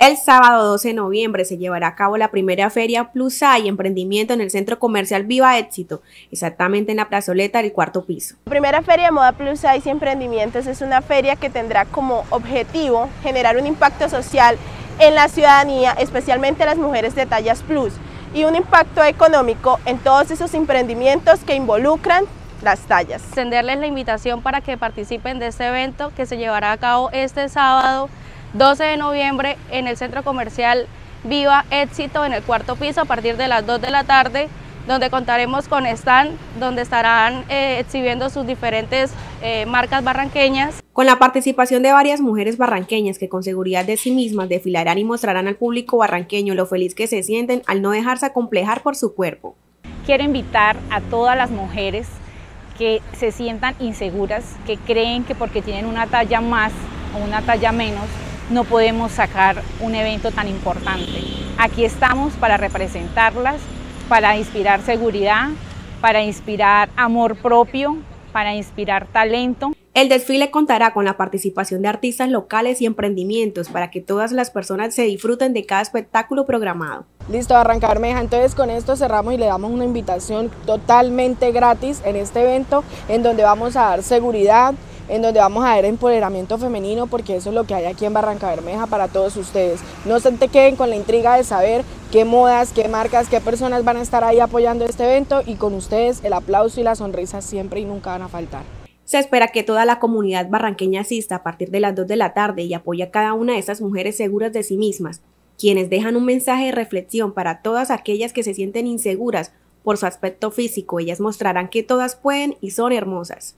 El sábado 12 de noviembre se llevará a cabo la primera feria Plus y Emprendimiento en el Centro Comercial Viva Éxito, exactamente en la plazoleta del cuarto piso. La primera feria de moda Plus Size y Emprendimientos es una feria que tendrá como objetivo generar un impacto social en la ciudadanía, especialmente las mujeres de tallas plus, y un impacto económico en todos esos emprendimientos que involucran las tallas. Extenderles la invitación para que participen de este evento que se llevará a cabo este sábado 12 de noviembre en el centro comercial Viva Éxito en el cuarto piso a partir de las 2 de la tarde donde contaremos con stand donde estarán eh, exhibiendo sus diferentes eh, marcas barranqueñas. Con la participación de varias mujeres barranqueñas que con seguridad de sí mismas desfilarán y mostrarán al público barranqueño lo feliz que se sienten al no dejarse acomplejar por su cuerpo. Quiero invitar a todas las mujeres que se sientan inseguras, que creen que porque tienen una talla más o una talla menos, no podemos sacar un evento tan importante. Aquí estamos para representarlas, para inspirar seguridad, para inspirar amor propio, para inspirar talento. El desfile contará con la participación de artistas locales y emprendimientos para que todas las personas se disfruten de cada espectáculo programado. Listo, arrancar meja. Entonces con esto cerramos y le damos una invitación totalmente gratis en este evento en donde vamos a dar seguridad, en donde vamos a ver empoderamiento femenino, porque eso es lo que hay aquí en Barranca Bermeja para todos ustedes. No se te queden con la intriga de saber qué modas, qué marcas, qué personas van a estar ahí apoyando este evento y con ustedes el aplauso y la sonrisa siempre y nunca van a faltar. Se espera que toda la comunidad barranqueña asista a partir de las 2 de la tarde y apoye a cada una de estas mujeres seguras de sí mismas, quienes dejan un mensaje de reflexión para todas aquellas que se sienten inseguras por su aspecto físico. Ellas mostrarán que todas pueden y son hermosas.